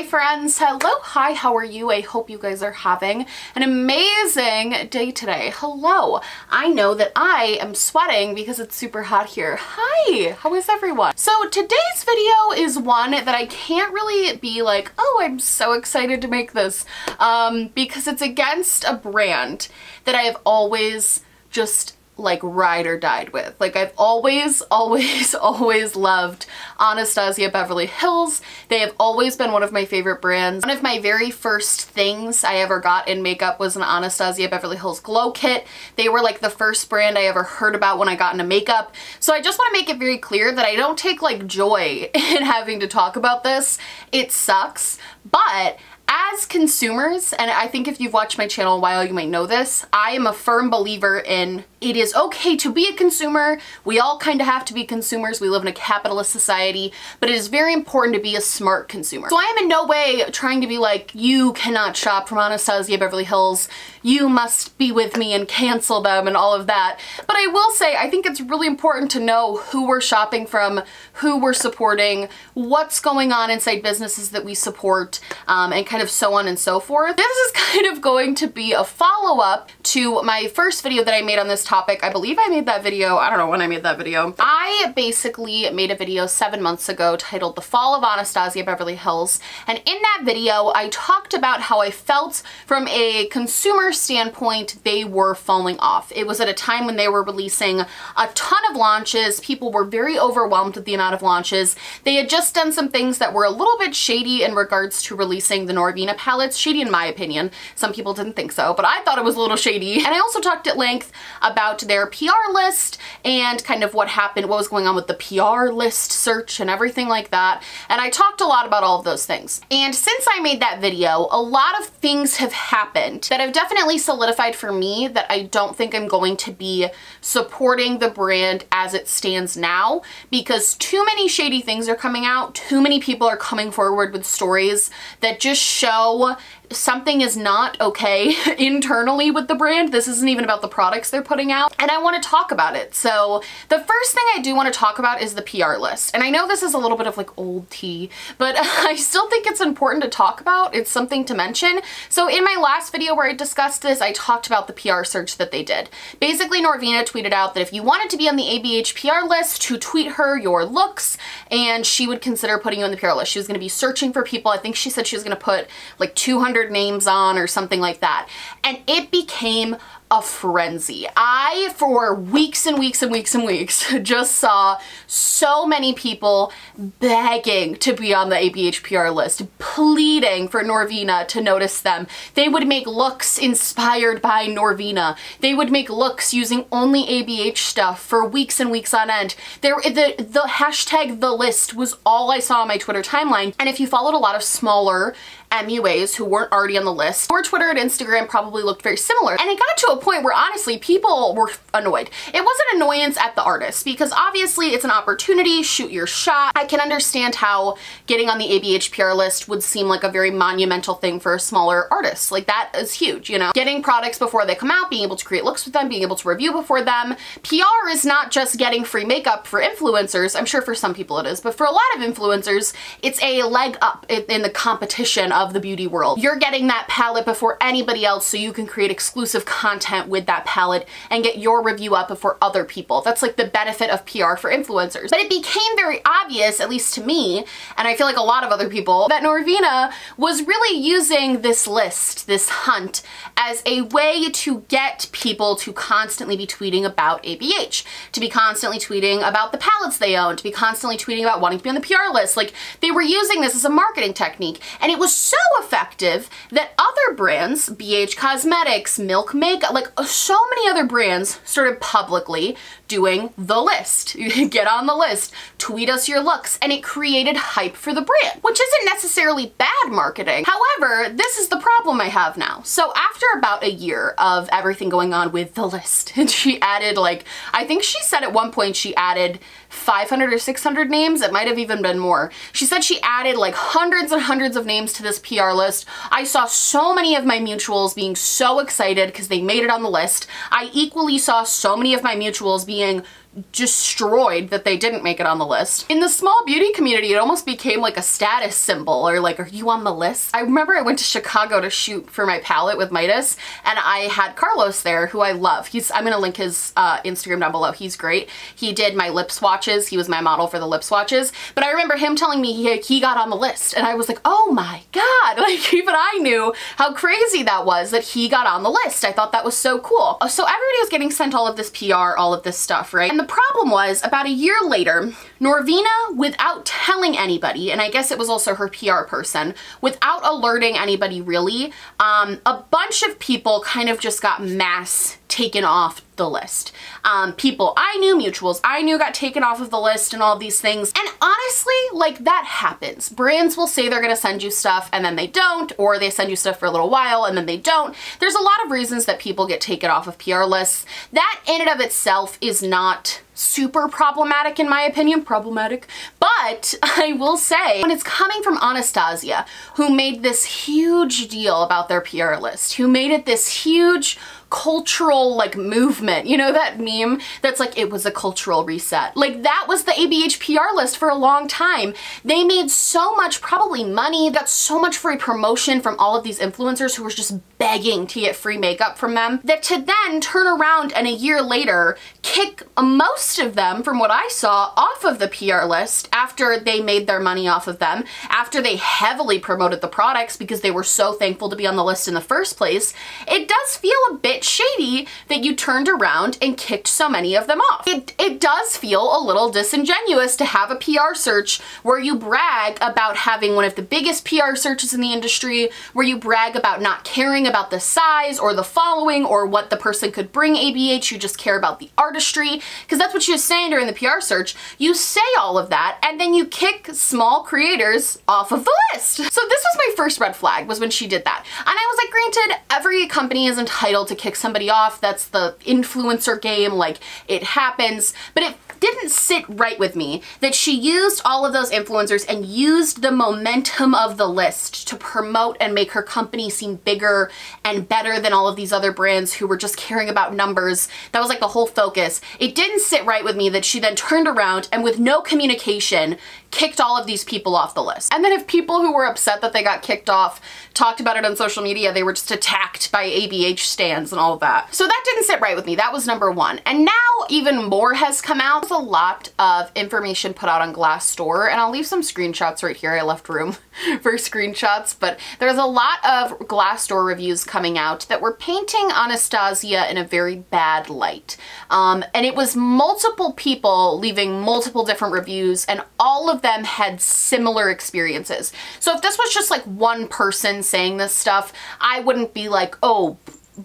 Hi friends, hello, hi, how are you? I hope you guys are having an amazing day today. Hello, I know that I am sweating because it's super hot here. Hi, how is everyone? So today's video is one that I can't really be like, oh, I'm so excited to make this um, because it's against a brand that I have always just like ride or died with. Like I've always, always, always loved Anastasia Beverly Hills. They have always been one of my favorite brands. One of my very first things I ever got in makeup was an Anastasia Beverly Hills Glow Kit. They were like the first brand I ever heard about when I got into makeup. So I just want to make it very clear that I don't take like joy in having to talk about this. It sucks, but as consumers, and I think if you've watched my channel a while, you might know this, I am a firm believer in it is okay to be a consumer. We all kind of have to be consumers. We live in a capitalist society, but it is very important to be a smart consumer. So I am in no way trying to be like, you cannot shop from Anastasia Beverly Hills. You must be with me and cancel them and all of that. But I will say, I think it's really important to know who we're shopping from, who we're supporting, what's going on inside businesses that we support, um, and kind of so on and so forth. This is kind of going to be a follow-up to my first video that I made on this topic. I believe I made that video, I don't know when I made that video. I basically made a video seven months ago titled The Fall of Anastasia Beverly Hills. And in that video, I talked about how I felt from a consumer standpoint, they were falling off. It was at a time when they were releasing a ton of launches. People were very overwhelmed with the amount of launches. They had just done some things that were a little bit shady in regards to releasing the Norvina palettes. Shady in my opinion. Some people didn't think so, but I thought it was a little shady. And I also talked at length about their PR list and kind of what happened, what was going on with the PR list search and everything like that. And I talked a lot about all of those things. And since I made that video, a lot of things have happened that have definitely solidified for me that I don't think I'm going to be supporting the brand as it stands now because too many shady things are coming out. Too many people are coming forward with stories that just show something is not okay internally with the brand. This isn't even about the products they're putting out. And I want to talk about it. So the first thing I do want to talk about is the PR list. And I know this is a little bit of like old tea, but I still think it's important to talk about. It's something to mention. So in my last video where I discussed this, I talked about the PR search that they did. Basically, Norvina tweeted out that if you wanted to be on the ABH PR list, to tweet her your looks and she would consider putting you on the PR list. She was going to be searching for people. I think she said she was going to put like 200 names on or something like that. And it became a frenzy. I, for weeks and weeks and weeks and weeks, just saw so many people begging to be on the ABHPR list, pleading for Norvina to notice them. They would make looks inspired by Norvina. They would make looks using only ABH stuff for weeks and weeks on end. There, the, the hashtag the list was all I saw on my Twitter timeline. And if you followed a lot of smaller MUAs who weren't already on the list. Your Twitter and Instagram probably looked very similar. And it got to a point where honestly people were annoyed. It wasn't annoyance at the artist because obviously it's an opportunity, shoot your shot. I can understand how getting on the ABH PR list would seem like a very monumental thing for a smaller artist. Like that is huge, you know? Getting products before they come out, being able to create looks with them, being able to review before them. PR is not just getting free makeup for influencers. I'm sure for some people it is, but for a lot of influencers, it's a leg up in the competition of the beauty world. You're getting that palette before anybody else so you can create exclusive content with that palette and get your review up before other people. That's like the benefit of PR for influencers. But it became very obvious, at least to me, and I feel like a lot of other people, that Norvina was really using this list, this hunt, as a way to get people to constantly be tweeting about ABH, to be constantly tweeting about the palettes they own, to be constantly tweeting about wanting to be on the PR list. Like they were using this as a marketing technique and it was so effective that other brands, BH Cosmetics, Milk Makeup, like so many other brands started publicly doing the list. Get on the list, tweet us your looks, and it created hype for the brand, which isn't necessarily bad marketing. However, this is the problem I have now. So after about a year of everything going on with the list, and she added like, I think she said at one point she added 500 or 600 names. It might have even been more. She said she added like hundreds and hundreds of names to this PR list. I saw so many of my mutuals being so excited because they made it on the list. I equally saw so many of my mutuals being destroyed that they didn't make it on the list. In the small beauty community, it almost became like a status symbol or like, are you on the list? I remember I went to Chicago to shoot for my palette with Midas and I had Carlos there who I love. He's, I'm gonna link his uh, Instagram down below. He's great. He did my lip swatches. He was my model for the lip swatches. But I remember him telling me he, he got on the list and I was like, oh my God. Like even I knew how crazy that was that he got on the list. I thought that was so cool. So everybody was getting sent all of this PR, all of this stuff, right? And the problem was about a year later, Norvina, without telling anybody, and I guess it was also her PR person, without alerting anybody really, um, a bunch of people kind of just got mass taken off the list. Um, people I knew, mutuals I knew got taken off of the list and all these things. And honestly, like that happens. Brands will say they're gonna send you stuff and then they don't, or they send you stuff for a little while and then they don't. There's a lot of reasons that people get taken off of PR lists. That in and of itself is not super problematic in my opinion, problematic, but I will say when it's coming from Anastasia, who made this huge deal about their PR list, who made it this huge cultural like movement. You know that meme that's like, it was a cultural reset. Like that was the ABH PR list for a long time. They made so much probably money, got so much free promotion from all of these influencers who were just begging to get free makeup from them that to then turn around and a year later kick most of them, from what I saw, off of the PR list after they made their money off of them, after they heavily promoted the products because they were so thankful to be on the list in the first place, it does feel a bit bit shady that you turned around and kicked so many of them off. It, it does feel a little disingenuous to have a PR search where you brag about having one of the biggest PR searches in the industry, where you brag about not caring about the size or the following or what the person could bring ABH, you just care about the artistry, because that's what she was saying during the PR search. You say all of that and then you kick small creators off of the list. So this was my first red flag, was when she did that. And I was like, granted, every company is entitled to kick kick somebody off. That's the influencer game. Like it happens, but it didn't sit right with me that she used all of those influencers and used the momentum of the list to promote and make her company seem bigger and better than all of these other brands who were just caring about numbers. That was like the whole focus. It didn't sit right with me that she then turned around and with no communication kicked all of these people off the list. And then if people who were upset that they got kicked off talked about it on social media, they were just attacked by ABH stands and all of that. So that didn't sit right with me. That was number one. And now even more has come out. There's a lot of information put out on Glassdoor and I'll leave some screenshots right here. I left room for screenshots, but there's a lot of Glassdoor reviews coming out that were painting Anastasia in a very bad light. Um, and it was multiple people leaving multiple different reviews and all of them had similar experiences. So if this was just like one person saying this stuff, I wouldn't be like, oh,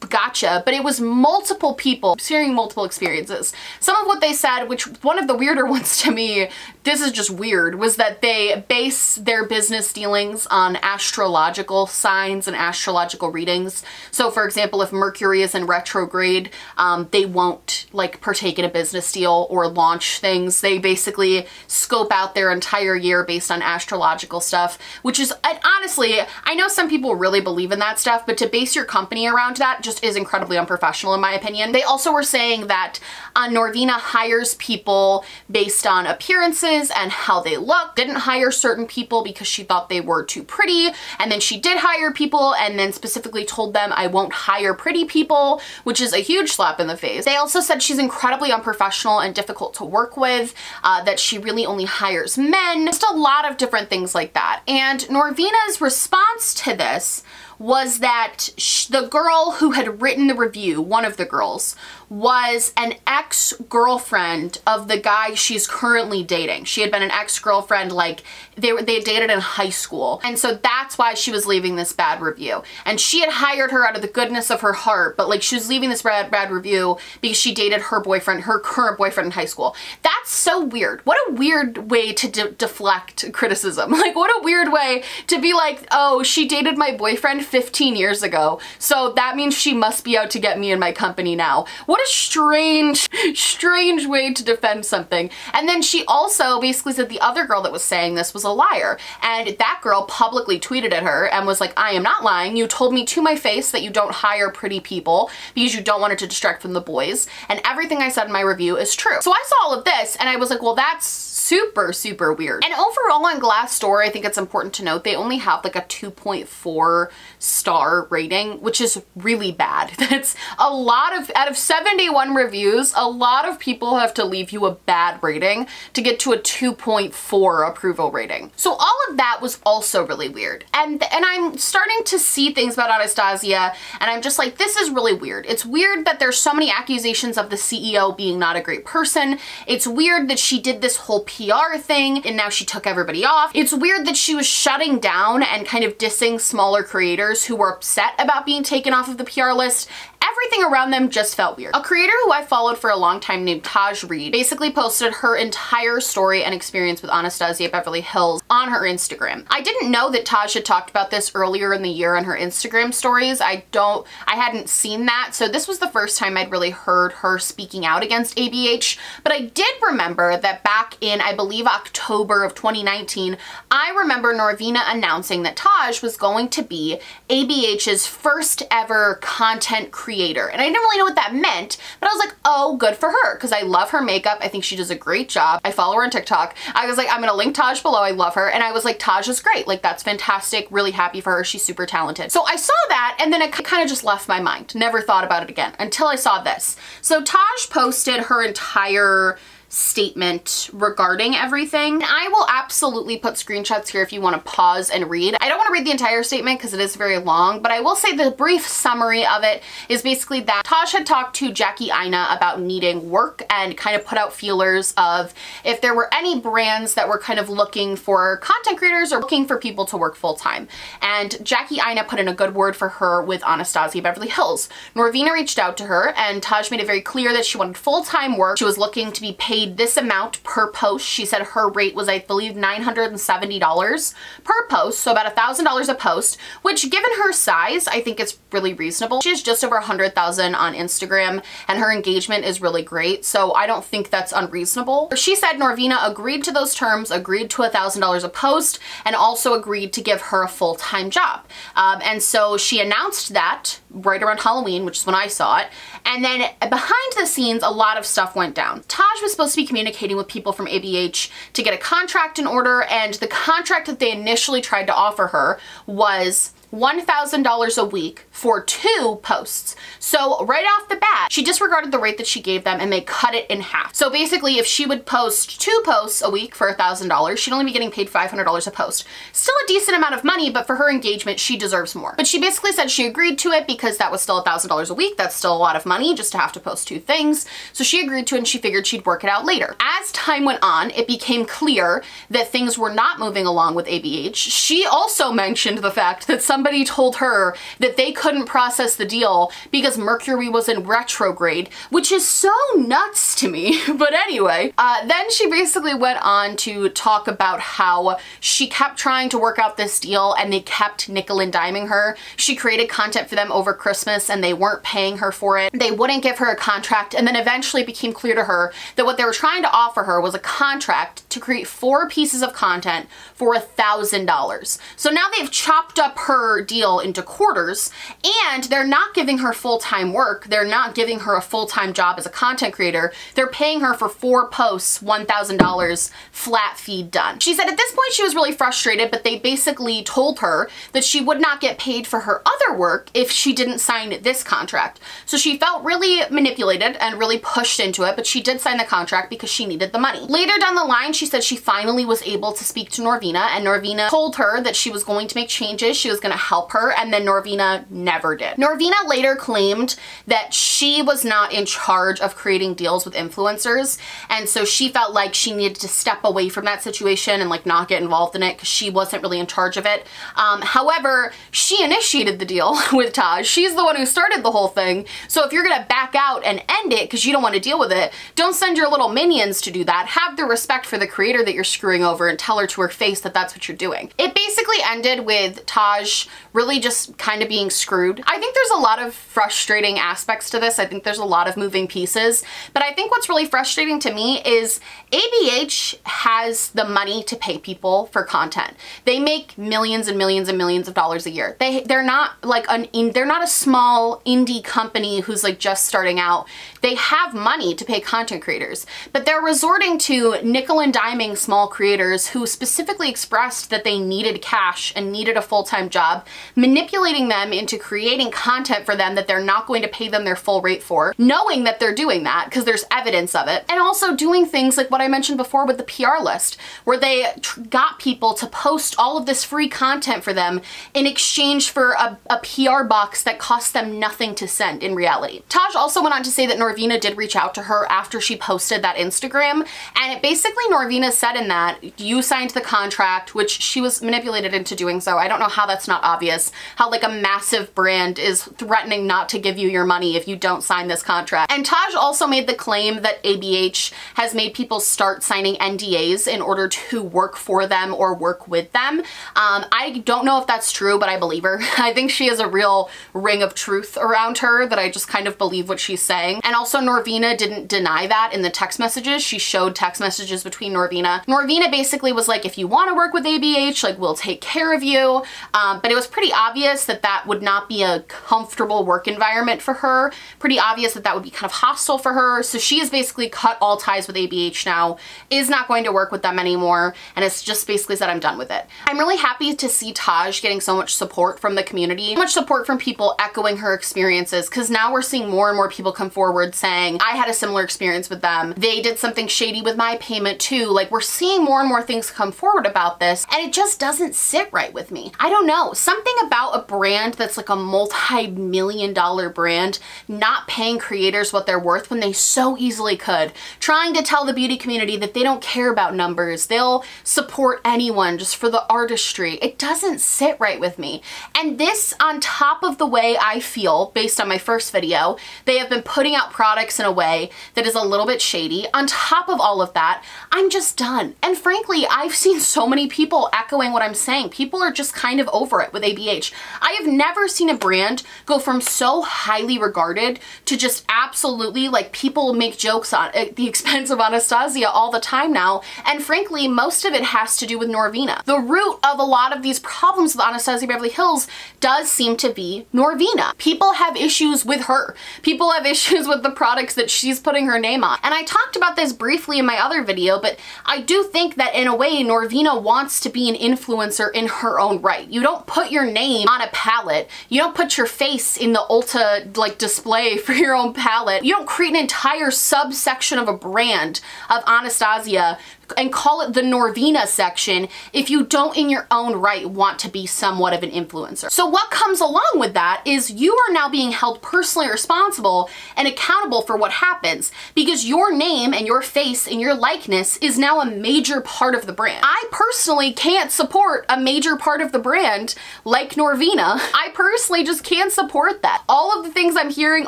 gotcha, but it was multiple people sharing multiple experiences. Some of what they said, which one of the weirder ones to me, this is just weird, was that they base their business dealings on astrological signs and astrological readings. So for example, if Mercury is in retrograde, um, they won't like partake in a business deal or launch things. They basically scope out their entire year based on astrological stuff, which is, honestly, I know some people really believe in that stuff, but to base your company around that just is incredibly unprofessional in my opinion. They also were saying that uh, Norvina hires people based on appearances and how they look. Didn't hire certain people because she thought they were too pretty. And then she did hire people and then specifically told them I won't hire pretty people, which is a huge slap in the face. They also said she's incredibly unprofessional and difficult to work with, uh, that she really only hires men, just a lot of different things like that. And Norvina's response to this was that the girl who had written the review, one of the girls, was an ex-girlfriend of the guy she's currently dating. She had been an ex-girlfriend, like they were they dated in high school. And so that's why she was leaving this bad review. And she had hired her out of the goodness of her heart, but like she was leaving this bad bad review because she dated her boyfriend, her current boyfriend in high school. That's so weird. What a weird way to de deflect criticism. Like what a weird way to be like, "Oh, she dated my boyfriend 15 years ago. So that means she must be out to get me and my company now. What a strange, strange way to defend something. And then she also basically said the other girl that was saying this was a liar. And that girl publicly tweeted at her and was like, I am not lying. You told me to my face that you don't hire pretty people because you don't want it to distract from the boys. And everything I said in my review is true. So I saw all of this and I was like, well, that's super, super weird. And overall on Glassdoor, I think it's important to note they only have like a 2.4 star rating, which is really bad. That's a lot of, out of 71 reviews, a lot of people have to leave you a bad rating to get to a 2.4 approval rating. So all of that was also really weird. And, and I'm starting to see things about Anastasia and I'm just like, this is really weird. It's weird that there's so many accusations of the CEO being not a great person. It's weird that she did this whole PR thing and now she took everybody off. It's weird that she was shutting down and kind of dissing smaller creators who were upset about being taken off of the PR list everything around them just felt weird. A creator who I followed for a long time named Taj Reed basically posted her entire story and experience with Anastasia Beverly Hills on her Instagram. I didn't know that Taj had talked about this earlier in the year on her Instagram stories. I don't, I hadn't seen that. So this was the first time I'd really heard her speaking out against ABH. But I did remember that back in, I believe, October of 2019, I remember Norvina announcing that Taj was going to be ABH's first ever content creator creator. And I didn't really know what that meant, but I was like, oh, good for her, because I love her makeup. I think she does a great job. I follow her on TikTok. I was like, I'm gonna link Taj below. I love her. And I was like, Taj is great. Like, that's fantastic. Really happy for her. She's super talented. So I saw that, and then it kind of just left my mind. Never thought about it again until I saw this. So Taj posted her entire statement regarding everything. I will absolutely put screenshots here if you want to pause and read. I don't want to read the entire statement because it is very long, but I will say the brief summary of it is basically that Taj had talked to Jackie Aina about needing work and kind of put out feelers of if there were any brands that were kind of looking for content creators or looking for people to work full time. And Jackie Aina put in a good word for her with Anastasia Beverly Hills. Norvina reached out to her and Taj made it very clear that she wanted full-time work. She was looking to be paid this amount per post. She said her rate was, I believe, $970 per post, so about $1,000 a post, which given her size, I think it's really reasonable. She has just over 100,000 on Instagram and her engagement is really great, so I don't think that's unreasonable. She said Norvina agreed to those terms, agreed to $1,000 a post, and also agreed to give her a full-time job. Um, and so she announced that right around Halloween, which is when I saw it, and then behind the scenes, a lot of stuff went down. Taj was supposed to be communicating with people from ABH to get a contract in order, and the contract that they initially tried to offer her was $1,000 a week for two posts. So right off the bat, she disregarded the rate that she gave them and they cut it in half. So basically, if she would post two posts a week for $1,000, she'd only be getting paid $500 a post. Still a decent amount of money, but for her engagement, she deserves more. But she basically said she agreed to it because that was still $1,000 a week. That's still a lot of money just to have to post two things. So she agreed to it and she figured she'd work it out later. As time went on, it became clear that things were not moving along with ABH. She also mentioned the fact that some somebody told her that they couldn't process the deal because Mercury was in retrograde, which is so nuts to me. but anyway, uh, then she basically went on to talk about how she kept trying to work out this deal and they kept nickel and diming her. She created content for them over Christmas and they weren't paying her for it. They wouldn't give her a contract and then eventually it became clear to her that what they were trying to offer her was a contract to create four pieces of content for a thousand dollars. So now they've chopped up her deal into quarters and they're not giving her full-time work. They're not giving her a full-time job as a content creator. They're paying her for four posts, $1,000 flat fee done. She said at this point she was really frustrated, but they basically told her that she would not get paid for her other work if she didn't sign this contract. So she felt really manipulated and really pushed into it, but she did sign the contract because she needed the money. Later down the line, she said she finally was able to speak to Norvina and Norvina told her that she was going to make changes. She was going to help her and then Norvina never did. Norvina later claimed that she was not in charge of creating deals with influencers and so she felt like she needed to step away from that situation and like not get involved in it because she wasn't really in charge of it. Um, however, she initiated the deal with Taj. She's the one who started the whole thing. So if you're gonna back out and end it because you don't want to deal with it, don't send your little minions to do that. Have the respect for the creator that you're screwing over and tell her to her face that that's what you're doing. It basically ended with Taj really just kind of being screwed. I think there's a lot of frustrating aspects to this. I think there's a lot of moving pieces, but I think what's really frustrating to me is ABH has the money to pay people for content. They make millions and millions and millions of dollars a year. They they're not like an they're not a small indie company who's like just starting out. They have money to pay content creators, but they're resorting to nickel and diming small creators who specifically expressed that they needed cash and needed a full-time job, manipulating them into creating content for them that they're not going to pay them their full rate for, knowing that they're doing that because there's evidence of it, and also doing things like what I mentioned before with the PR list, where they got people to post all of this free content for them in exchange for a, a PR box that cost them nothing to send in reality. Taj also went on to say that Norvina did reach out to her after she posted that Instagram, and it basically Norvina said in that, you signed the contract, which she was manipulated into doing so. I don't know how that's not obvious, how like a massive brand is threatening not to give you your money if you don't sign this contract. And Taj also made the claim that ABH has made people start signing NDAs in order to work for them or work with them. Um, I don't know if that's true, but I believe her. I think she has a real ring of truth around her that I just kind of believe what she's saying. And also Norvina didn't deny that in the text messages. She showed text messages between Norvina. Norvina basically was like, if you want to work with ABH, like we'll take care of you. Um, but it was pretty obvious that that would not be a comfortable work environment for her. Pretty obvious that that would be kind of hostile for her. So she has basically cut all ties with ABH now, is not going to work with them anymore, and it's just basically said I'm done with it. I'm really happy to see Taj getting so much support from the community, so much support from people echoing her experiences, because now we're seeing more and more people come forward saying, I had a similar experience with them. They did something shady with my payment too. Like we're seeing more and more things come forward about this, and it just doesn't sit right with me. I don't know, something about a brand that's like a multi-million dollar brand not paying creators what they're worth when they so easily could, trying to tell the beauty community that they don't care about numbers, they'll support anyone just for the artistry. It doesn't sit right with me. And this on top of the way I feel based on my first video, they have been putting out products in a way that is a little bit shady. On top of all of that, I'm just done. And frankly, I've seen so many people echoing what I'm saying. People are just kind of over it with ABH. I have never seen a brand go from so highly regarded to just absolutely like people make jokes on at the expense of Anastasia all the time now. And frankly, most of it has to do with Norvina. The root of a lot of these problems with Anastasia Beverly Hills does seem to be Norvina. People have issues with her. People have issues with the products that she's putting her name on. And I talked about this briefly in my other video, but I do think that in a way, Norvina wants to be an influencer in her own right. You don't put your name on a palette. You don't put your face in the Ulta like display for your own palette. You don't create an entire subsection of a brand of Anastasia and call it the Norvina section if you don't in your own right want to be somewhat of an influencer. So what comes along with that is you are now being held personally responsible and accountable for what happens because your name and your face and your likeness is now a major part of the brand. I personally can't support a major part of the brand like Norvina. I personally just can't support that. All of the things I'm hearing,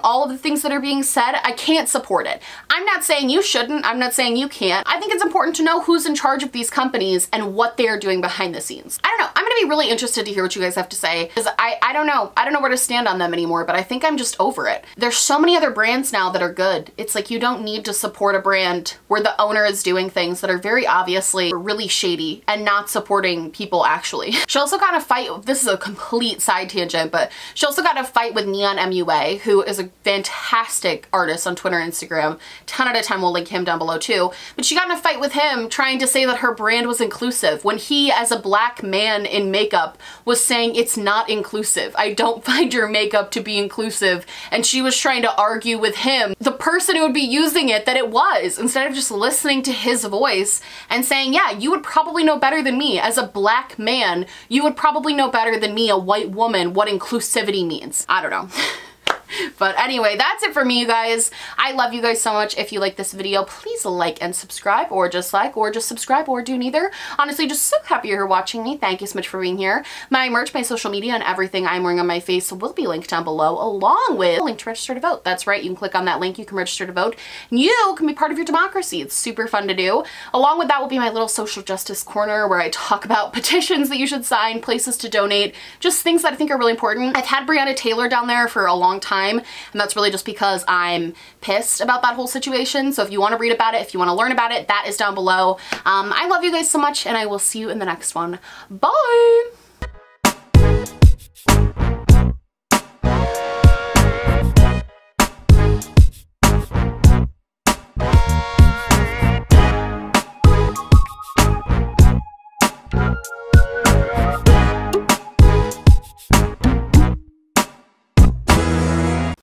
all of the things that are being said, I can't support it. I'm not saying you shouldn't, I'm not saying you can't. I think it's important to know who's in charge of these companies and what they're doing behind the scenes. I gonna be really interested to hear what you guys have to say because I, I don't know. I don't know where to stand on them anymore, but I think I'm just over it. There's so many other brands now that are good. It's like you don't need to support a brand where the owner is doing things that are very obviously really shady and not supporting people actually. She also got a fight, this is a complete side tangent, but she also got a fight with Neon MUA, who is a fantastic artist on Twitter and Instagram. 10 out of 10 will link him down below too. But she got in a fight with him trying to say that her brand was inclusive when he, as a black man in makeup, was saying it's not inclusive. I don't find your makeup to be inclusive. And she was trying to argue with him, the person who would be using it, that it was, instead of just listening to his voice and saying, yeah, you would probably know better than me. As a black man, you would probably know better than me, a white woman, what inclusivity means. I don't know. but anyway, that's it for me, you guys. I love you guys so much. If you like this video, please like and subscribe or just like or just subscribe or do neither. Honestly, just so happy you're watching me. Thank you so much for being here. My merch, my social media, and everything I'm wearing on my face will be linked down below along with a link to register to vote. That's right. You can click on that link. You can register to vote. And you can be part of your democracy. It's super fun to do. Along with that will be my little social justice corner where I talk about petitions that you should sign, places to donate, just things that I think are really important. I've had Breonna Taylor down there for a long time, and that's really just because I'm pissed about that whole situation. So if you want to read about it, if you want to learn about it, that is down below. Um, I love you guys so much, and I will see you in the next one. Bye!